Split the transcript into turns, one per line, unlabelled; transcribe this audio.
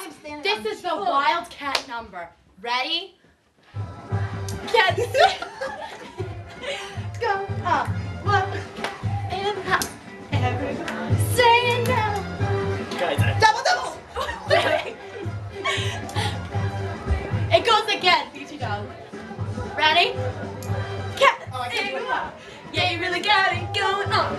I'm
this is the
the-
Wildcat number. Ready? Get set. Go up, up, and up. Everybody saying now.
Guys, I-
Double, double.
it goes again. BT dog. Ready? Cat.
Oh, I can't do it.
Yeah, you really got it going on.